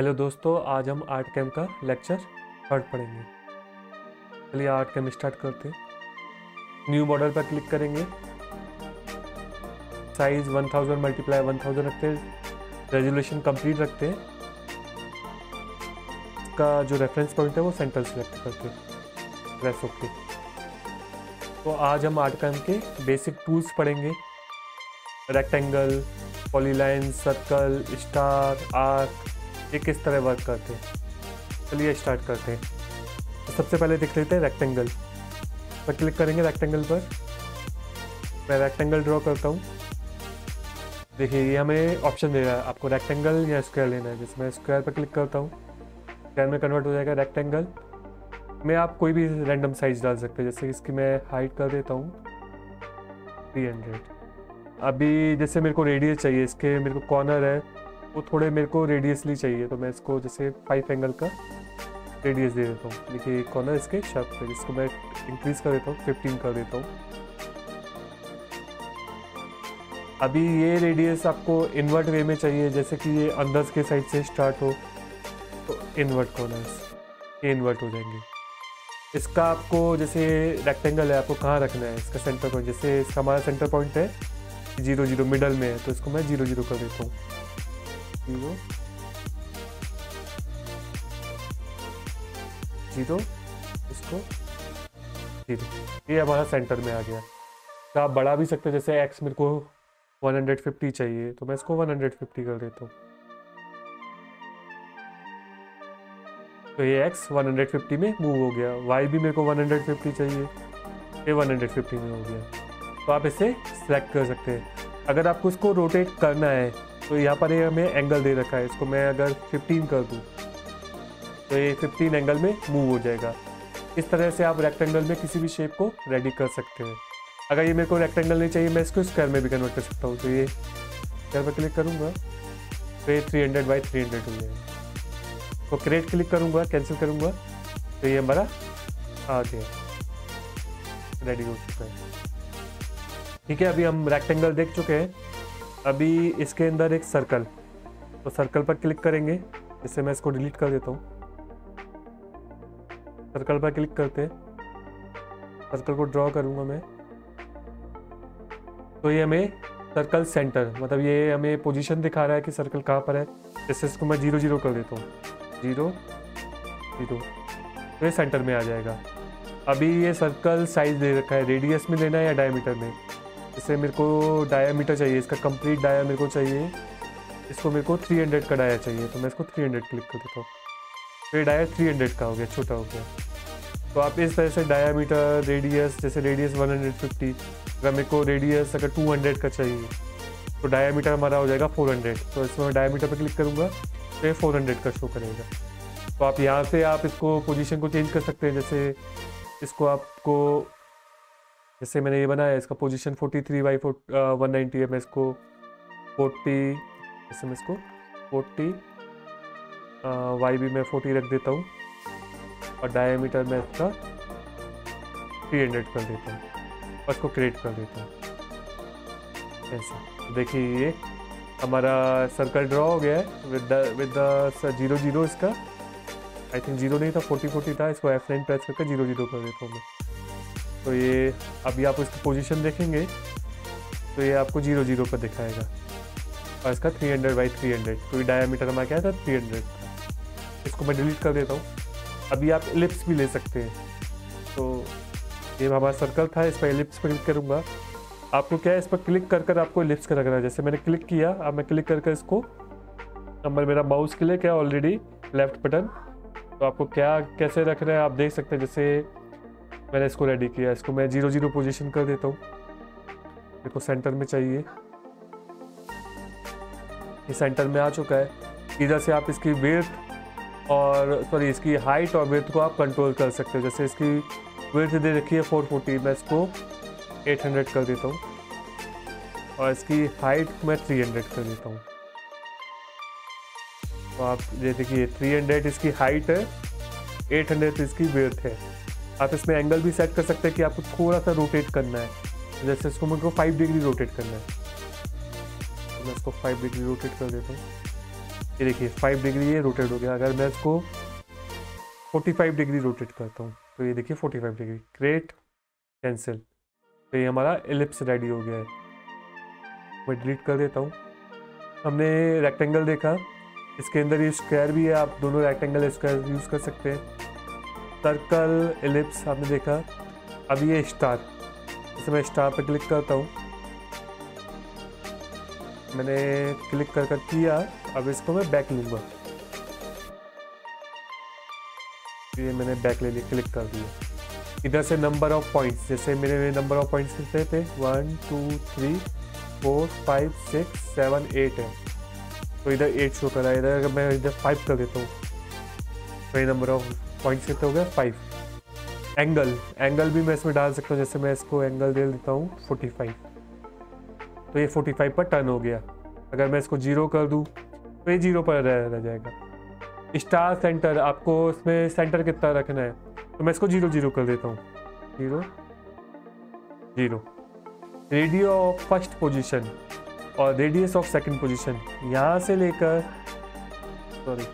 Hello दोस्तों, आज हम आर्ट कैम्प का लेक्चर थर्ड पढ़ेंगे। चलिए आर्ट कैम्प स्टार्ट करते हैं। न्यू मॉडल पर क्लिक करेंगे। साइज़ 1000 मल्टीप्लाई 1000 रखते हैं। रेजोल्यूशन कंप्लीट रखते हैं। इसका जो रेफरेंस पॉइंट है वो सेंटर सेलेक्ट करते हैं। प्रेस ओके तो आज हम आर्ट कैम्प के बेसिक टूल्स पढ़ेंगे। Rectangle, polyline, circle, star, arc. ये किस तरह वर्क करते हैं? चलिए स्टार्ट करते हैं। तो सबसे पहले देख लेते हैं रेक्टेंगल पर क्लिक करेंगे रेक्टेंगल पर। मैं रेक्टेंगल ड्रॉ करता हूँ। देखिए, ये हमें ऑप्शन दे रहा है। आपको रेक्टेंगल या स्क्वायर लेना है। जैसे मैं स्क्वायर पर क्लिक करता हूँ स्क्वायर में कन्वर्ट हो जाएगा रेक्टेंगल में आप कोई भी रैंडम साइज़ डाल सकते हैं। जैसे इसकी मैं हाइट कर देता हूँ। थ्री हंड्रेड अभी जैसे मेरे को रेडियस चाहिए, इसके मेरे को कॉर्नर है। वो थोड़े मेरे को रेडियसली चाहिए तो मैं इसको जैसे फाइव एंगल का रेडियस दे देता हूँ। देखिए, एक कॉर्नर इसके शार्प है, जिसको मैं इंक्रीज कर देता हूँ फिफ्टीन कर देता हूँ। अभी ये रेडियस आपको इन्वर्ट वे में चाहिए, जैसे कि ये अंदर के साइड से स्टार्ट हो तो इन्वर्ट कॉर्नर्स ये इन्वर्ट हो जाएँगे। इसका आपको जैसे रेक्टेंगल है, आपको कहाँ रखना है? इसका सेंटर पॉइंट जैसे इसका हमारा सेंटर पॉइंट है ज़ीरो ज़ीरो मिडल में है तो इसको मैं ज़ीरो ज़ीरो कर देता हूँ। ज़ीरो ज़ीरो, इसको ज़ीरो। ये हमारा सेंटर में आ गया। तो आप बढ़ा भी सकते जैसे एक्स मेरे को 150 चाहिए तो मैं इसको 150 कर देता हूँ। तो ये x 150 में मूव हो गया। वाई भी मेरे को 150 चाहिए, ये 150 में हो गया। तो आप इसे सेलेक्ट कर सकते हैं। अगर आपको इसको रोटेट करना है तो यहाँ पर ये हमें एंगल दे रखा है, इसको मैं अगर 15 कर दूँ तो ये 15 एंगल में मूव हो जाएगा। इस तरह से आप रेक्टेंगल में किसी भी शेप को रेडी कर सकते हैं। अगर ये मेरे को रेक्टेंगल नहीं चाहिए, मैं इसको स्क्वायर में भी कन्वर्ट कर सकता हूँ तो ये स्क्वायर पर क्लिक करूँगा तो ये three hundred by three hundred हो जाएगा। तो क्रिएट क्लिक करूँगा कैंसिल करूँगा तो ये हमारा आ गया रेडी हो चुका है। ठीक है, अभी हम रेक्टेंगल देख चुके हैं। अभी इसके अंदर एक सर्कल तो सर्कल पर क्लिक करेंगे। इससे मैं इसको डिलीट कर देता हूँ। सर्कल पर क्लिक करते सर्कल को ड्रॉ करूँगा मैं। तो ये हमें सर्कल सेंटर मतलब ये हमें पोजीशन दिखा रहा है कि सर्कल कहाँ पर है। जैसे इसको मैं ज़ीरो ज़ीरो कर देता हूँ। ज़ीरो ज़ीरो तो ये सेंटर में आ जाएगा। अभी ये सर्कल साइज़ दे रखा है। रेडियस में लेना है या डायमीटर में? जैसे मेरे को डायामीटर चाहिए, इसका कंप्लीट डाया मेरे को चाहिए। इसको मेरे को 300 का डाया चाहिए तो मैं इसको 300 क्लिक कर देता हूँ। फिर डाया 300 का हो गया, छोटा हो गया। तो आप इस तरह से डायामीटर रेडियस जैसे रेडियस 150 अगर मेरे को रेडियस अगर 200 का चाहिए तो डायामीटर हमारा हो जाएगा 400 तो इसमें मैं डायामीटर पर क्लिक करूँगा तो ये फोर का शो करेगा। तो आप यहाँ से आप इसको पोजिशन को चेंज कर सकते हैं, जैसे इसको आपको जैसे मैंने ये बनाया, इसका position 43 three by one ninety है, मैं इसको 40 जैसे मैं इसको 40 वाई भी मैं 40 रख देता हूँ और डायमीटर मैं इसका 300 कर देता हूँ, और इसको क्रिएट कर देता हूँ। ऐसा। देखिए ये हमारा सर्कल ड्रॉ हो गया है with with the zero zero इसका। आई थिंक ज़ीरो नहीं था फोर्टी फोर्टी था, इसको एफ़ नाइन प्रेस करके ज़ीरो ज़ीरो कर देता हूँ मैं। तो ये अभी आप इसकी पोजीशन देखेंगे तो ये आपको ज़ीरो ज़ीरो पर दिखाएगा। और इसका three hundred by three hundred तो ये डायमीटर हमारा क्या था? थ्री हंड्रेड इसको मैं डिलीट कर देता हूँ। अभी आप एलिप्स भी ले सकते हैं। तो ये हमारा सर्कल था, इस पर एलिप्स पर क्लिक करूँगा। आपको क्या है इस पर क्लिक कर कर आपको एलिप्स का रखना है? जैसे मैंने क्लिक किया, अब मैं क्लिक कर कर इसको, नंबर मेरा माउस क्लिक है ऑलरेडी लेफ़्ट बटन तो आपको क्या, कैसे रखना है? आप देख सकते हैं, जैसे मैंने इसको रेडी किया इसको मैं ज़ीरो ज़ीरो पोजीशन कर देता हूँ। को सेंटर में चाहिए। ये सेंटर में आ चुका है। इधर से आप इसकी वेथ और सॉरी इसकी हाइट और वेथ को आप कंट्रोल कर सकते हो। जैसे इसकी वेथ दे रखी है फोर फोर्टी मैं इसको एट हंड्रेड कर देता हूँ। और इसकी हाइट मैं थ्री हंड्रेड कर देता हूँ। तो आप ये देखिए थ्री हंड्रेड इसकी हाइट है एट हंड्रेड इसकी वेथ है। आप इसमें एंगल भी सेट कर सकते हैं कि आपको थोड़ा सा रोटेट करना है। जैसे इसको मेरे को फाइव डिग्री रोटेट करना है। तो मैं इसको फाइव डिग्री रोटेट कर देता हूँ। ये देखिए फाइव डिग्री ये रोटेट हो गया। अगर मैं इसको फोर्टी फाइव डिग्री रोटेट करता हूँ तो ये देखिए forty five degree create cancel तो ये हमारा एलिप्स रेडी हो गया है। मैं डिलीट कर देता हूँ। हमने रेक्टेंगल देखा। इसके अंदर ये स्क्वायर भी है। आप दोनों रेक्टेंगल स्क्वायर यूज़ कर सकते हैं। सर्कल एलिप्स आपने देखा। अब ये स्टार जैसे मैं स्टार पर क्लिक करता हूँ। मैंने क्लिक कर कर किया। अब इसको मैं बैक लूँगा। ये मैंने बैक ले लिया क्लिक कर दिया। इधर से नंबर ऑफ़ पॉइंट्स जैसे मेरे नंबर ऑफ़ पॉइंट्स कितने थे? One two three four five six seven eight है। तो इधर एट शो कर। इधर अगर मैं इधर फाइव कर देता हूँ तो ये नंबर ऑफ़ पॉइंट्स कितने हो गए फाइव एंगल एंगल भी मैं इसमें डाल सकता हूँ जैसे मैं इसको एंगल दे देता हूँ फोर्टी फाइव तो ये फोर्टी फाइव पर टर्न हो गया। अगर मैं इसको ज़ीरो कर दूँ तो ये ज़ीरो पर रह, रह जाएगा। स्टार सेंटर आपको इसमें सेंटर कितना रखना है? तो मैं इसको ज़ीरो ज़ीरो कर देता हूँ। Zero zero radio of first position और रेडियस ऑफ़ सेकंड पोजीशन यहाँ से लेकर सॉरी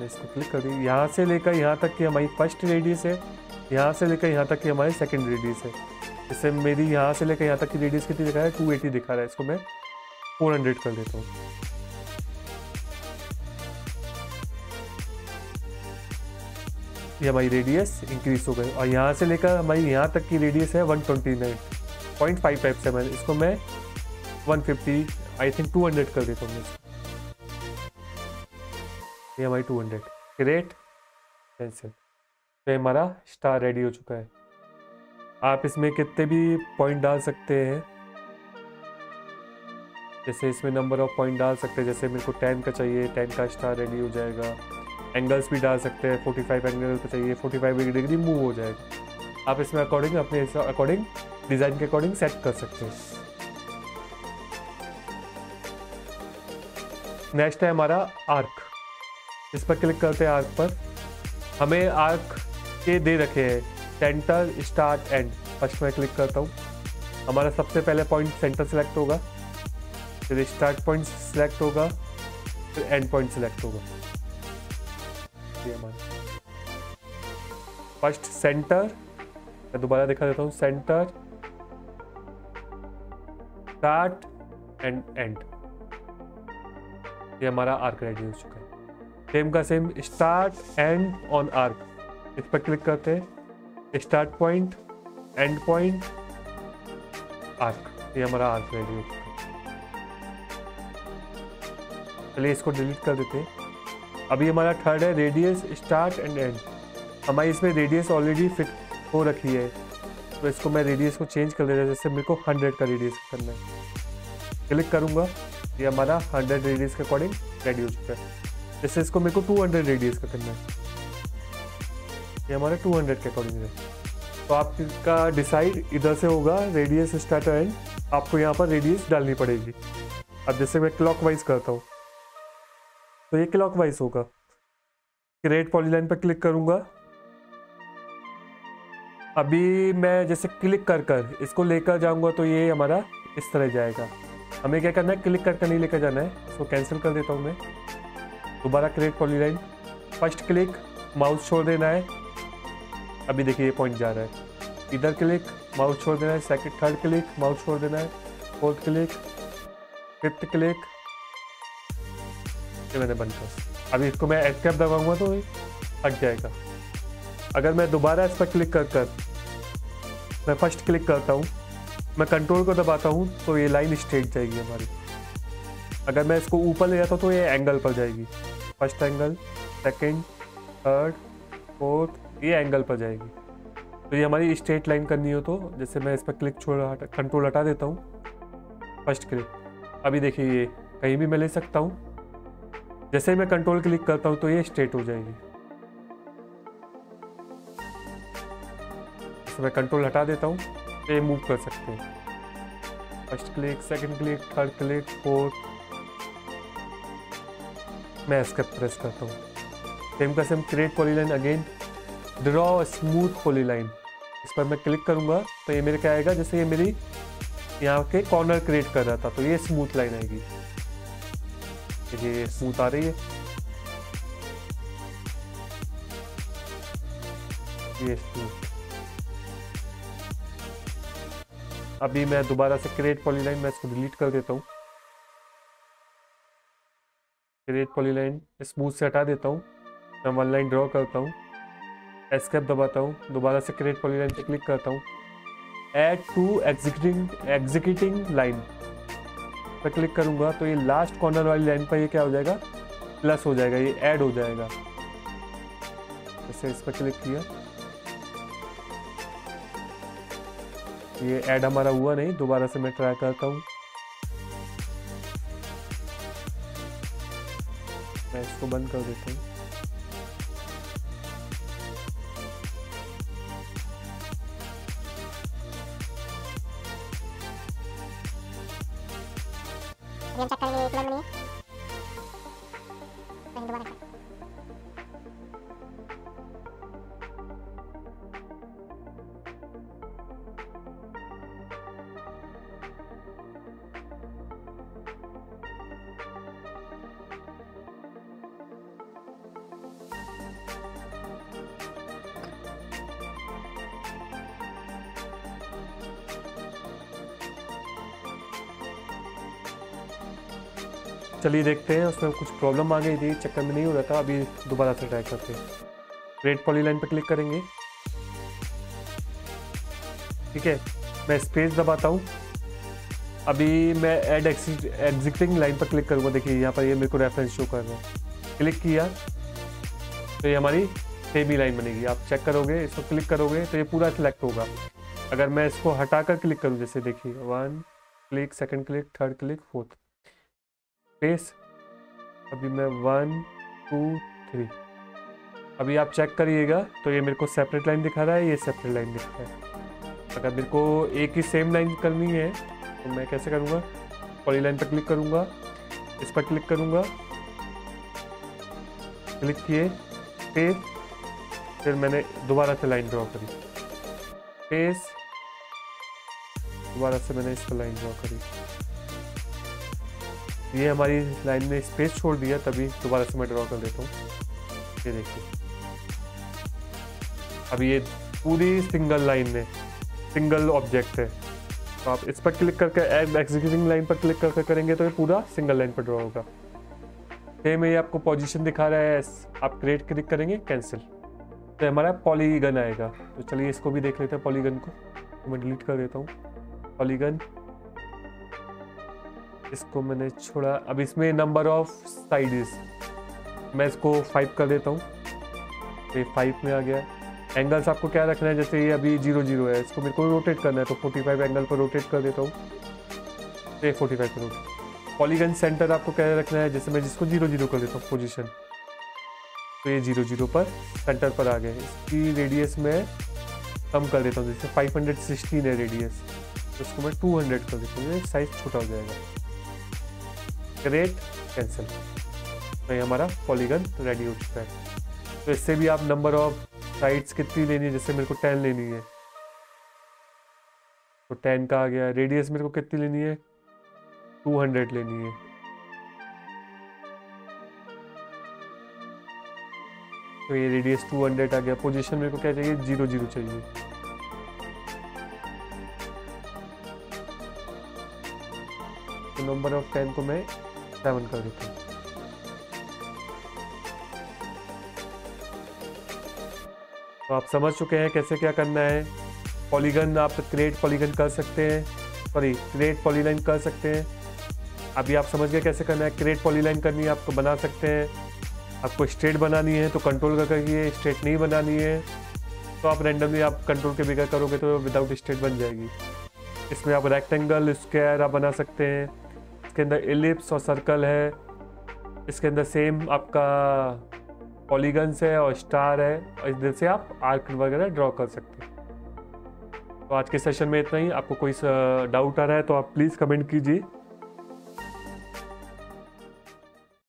मैंने इसको क्लिक कर दी। यहाँ से लेकर यहाँ तक की हमारी फ़र्स्ट रेडियस है, यहाँ से लेकर यहाँ तक की हमारी सेकेंड रेडियस है। इससे मेरी यहाँ से लेकर यहाँ तक की रेडियस कितनी दिखा रहा है? टू दिखा रहा है। इसको मैं फोर कर देता हूँ। ये हमारी रेडियस इंक्रीज हो गई। और यहाँ से लेकर हमारी यहाँ तक की रेडियस है one twenty nine point five five seven इसको मैं one fifty I think two hundred कर देता हूँ। ये हमारी टू हंड्रेड ग्रेट कैंसिल तो ये हमारा स्टार रेडी हो चुका है। आप इसमें कितने भी पॉइंट डाल सकते हैं। जैसे इसमें नंबर ऑफ़ पॉइंट डाल सकते हैं। जैसे मेरे को टेन का चाहिए टेन का स्टार रेडी हो जाएगा। एंगल्स भी डाल सकते हैं। फोर्टी फाइव एंगल पर चाहिए फोर्टी फाइव डिग्री मूव हो जाएगा। आप इसमें अकॉर्डिंग अपने अकॉर्डिंग डिज़ाइन के अकॉर्डिंग सेट कर सकते हैं। नेक्स्ट है हमारा आर्क इस पर क्लिक करते हैं आर्क पर। हमें आर्क के दे रखे हैं। सेंटर स्टार्ट एंड फ़र्स्ट में क्लिक करता हूँ। हमारा सबसे पहले पॉइंट सेंटर सेलेक्ट होगा। फिर स्टार्ट पॉइंट सेलेक्ट होगा। फिर एंड पॉइंट सेलेक्ट होगा। फ़र्स्ट सेंटर मैं दोबारा दिखा देता हूँ। सेंटर स्टार्ट एंड एंड ये हमारा आर्क रेडी हो चुका है। सेम का same start end on arc इस पर क्लिक करते हैं. Start point end point arc ये हमारा आर्क रेडी हो. चलिए इसको डिलीट कर देते हैं. अभी हमारा थर्ड है रेडियस स्टार्ट एंड एंड हमारी इसमें रेडियस ऑलरेडी फिट हो रखी है. तो इसको मैं रेडियस को चेंज कर देता जैसे मेरे को हंड्रेड का रेडियस करना है. क्लिक करूँगा. ये हमारा हंड्रेड रेडियस के अकॉर्डिंग रेडी हो चुका है. जैसे इसको मेरे को टू हंड्रेड रेडियस का करना है। ये हमारे टू हंड्रेड के अकॉर्डिंग है तो आपका डिसाइड इधर से होगा रेडियस स्टार्ट एंड आपको यहाँ पर रेडियस डालनी पड़ेगी। अब जैसे मैं क्लॉक वाइज करता हूँ तो ये क्लॉक वाइज होगा। क्रिएट पॉलीलाइन पर क्लिक करूँगा। अभी मैं जैसे क्लिक कर कर इसको लेकर जाऊँगा तो ये हमारा इस तरह जाएगा। हमें क्या करना है? क्लिक करके नहीं लेकर जाना है। इसको कैंसिल कर देता हूँ मैं। दोबारा create polyline first click mouse छोड़ देना है। अभी देखिए ये पॉइंट जा रहा है। इधर क्लिक माउस छोड़ देना है। सेकंड थर्ड क्लिक माउस छोड़ देना है। फोर्थ क्लिक फिफ्थ क्लिक ये मैंने बंद कर अभी इसको मैं एस्केप दबाऊँगा तो हट जाएगा। अगर मैं दोबारा इस पर क्लिक कर कर मैं फ़र्स्ट क्लिक करता हूँ, मैं कंट्रोल को दबाता हूँ तो ये लाइन स्ट्रेट जाएगी हमारी। अगर मैं इसको ऊपर ले जाता हूँ तो ये एंगल पर जाएगी। First angle, second, third, fourth, ये एंगल पर जाएगी। तो ये हमारी स्ट्रेट लाइन करनी हो तो जैसे मैं इस पर क्लिक छोड़ हटा, कंट्रोल हटा देता हूँ। First click. अभी देखिए ये कहीं भी मैं ले सकता हूँ। जैसे मैं कंट्रोल क्लिक करता हूँ तो ये स्ट्रेट हो जाएगी। जैसे मैं कंट्रोल हटा देता हूँ तो ये मूव कर सकते हैं। First click, second click, third click, fourth मैं एस्केप प्रेस करता हूँ। सेम का same create polyline again draw smooth polyline इस पर मैं क्लिक करूँगा तो ये मेरे क्या आएगा? जैसे ये मेरी यहाँ के कॉर्नर क्रिएट कर रहा था तो ये स्मूथ लाइन आएगी। ये स्मूथ आ रही है। ये स्मूथ अभी मैं दोबारा से क्रिएट पॉलीलाइन मैं इसको डिलीट कर देता हूँ। क्रिएट पॉलीलाइन स्मूथ से हटा देता हूँ, मैं वन लाइन ड्रॉ करता हूँ एस्केप दबाता हूँ, दोबारा से क्रिएट पॉलीलाइन पे क्लिक करता हूँ add to executing executing line पर क्लिक करूँगा तो ये लास्ट कॉर्नर वाली लाइन पर ये क्या हो जाएगा? प्लस हो जाएगा, ये ऐड हो जाएगा। जैसे इस पर क्लिक किया। ये ऐड हमारा हुआ नहीं, दोबारा से मैं ट्राई करता हूँ। मैं इसको बंद कर देता हूँ। चलिए देखते हैं, उसमें कुछ प्रॉब्लम आ गई थी, चक्कर में नहीं हो रहा था, अभी दोबारा से ट्राई करते हैं। रेड पॉलीलाइन पर क्लिक करेंगे। ठीक है, मैं स्पेस दबाता हूँ। अभी मैं एड एग्जिटिंग लाइन पर क्लिक करूँगा, देखिए यहाँ पर ये मेरे को रेफरेंस शो कर रहा है। क्लिक किया तो ये हमारी सेम लाइन बनेगी। आप चेक करोगे, इसको क्लिक करोगे तो ये पूरा सिलेक्ट होगा। अगर मैं इसको हटाकर क्लिक करूँ, जैसे देखिए one click second click third click fourth space अभी मैं वन टू थ्री अभी आप चेक करिएगा तो ये मेरे को सेपरेट लाइन दिखा रहा है, ये सेपरेट लाइन दिखा रहा है। अगर मेरे को एक ही सेम लाइन करनी है तो मैं कैसे करूँगा? पॉली लाइन पर क्लिक करूँगा, इस पर क्लिक करूँगा। क्लिक किए स्पेस फिर मैंने दोबारा से लाइन ड्रॉ करी। स्पेस दोबारा से मैंने इस पर लाइन ड्रॉ करी। ये हमारी लाइन में स्पेस छोड़ दिया, तभी दोबारा से मैं ड्रॉ कर देता हूँ। ये देखिए। अब ये पूरी सिंगल लाइन में सिंगल ऑब्जेक्ट है। तो आप इस पर क्लिक करके एड एग्जीक्यूटिंग लाइन पर क्लिक करके करेंगे तो ये पूरा सिंगल लाइन पर ड्रॉ होगा। सेम ये आपको पोजीशन दिखा रहा है आप क्रिएट क्लिक करेंगे कैंसिल तो हमारा पॉलीगन आएगा। तो चलिए इसको भी देख लेते हैं पॉलीगन को। तो मैं डिलीट कर देता हूँ। पॉलीगन इसको मैंने छोड़ा। अब इसमें नंबर ऑफ़ साइड्स मैं इसको फाइव कर देता हूँ। ये फाइव में आ गया। एंगल्स आपको क्या रखना है? जैसे ये अभी ज़ीरो ज़ीरो है, इसको मेरे को रोटेट करना है तो फोर्टी फाइव एंगल पर रोटेट कर देता हूँ। ये फोर्टी फाइव पर पॉलीगन सेंटर आपको क्या रखना है? जैसे मैं जिसको ज़ीरो ज़ीरो कर देता हूँ पोजिशन तो ये ज़ीरो ज़ीरो पर सेंटर पर आ गए इसकी रेडियस में कम कर देता हूँ। जैसे फाइव हंड्रेड सिक्सटीन है रेडियस तो इसको मैं टू हंड्रेड कर देता हूँ। साइज़ छोटा हो जाएगा। क्रिएट कैंसिल तो ये हमारा पॉलीगन रेडी हो चुका है। तो इससे भी आप नंबर ऑफ़ साइड्स कितनी लेनी है? जैसे मेरे को टेन लेनी है। तो टेन का आ गया। रेडियस मेरे को कितनी लेनी है? टू हंड्रेड लेनी है। तो ये रेडियस टू हंड्रेड आ गया। पोजीशन मेरे को क्या चाहिए? ज़ीरो ज़ीरो चाहिए। नंबर ऑफ़ टेन को मैं सेवन कर देता हूँ। तो आप समझ चुके हैं कैसे क्या करना है। पॉलीगन आप क्रिएट पॉलीगन कर सकते हैं। सॉरी क्रिएट पॉलीलाइन कर सकते हैं। अभी आप समझ गए कैसे करना है। क्रिएट पॉलीलाइन करनी है, आपको बना सकते हैं। आपको स्ट्रेट बनानी है तो कंट्रोल कर करिए स्ट्रेट नहीं बनानी है। तो आप रैंडमली आप कंट्रोल के बिगड़ करोगे तो विदाउट स्ट्रेट बन जाएगी। इसमें आप रेक्टेंगल स्क्वायर आप बना सकते हैं। इसके अंदर एलिप्स और सर्कल है। इसके अंदर सेम आपका पॉलीगन्स है और स्टार है। और इधर से आप आर्क वगैरह ड्रॉ कर सकते हैं। तो आज के सेशन में इतना ही। आपको कोई डाउट आ रहा है तो आप प्लीज़ कमेंट कीजिए।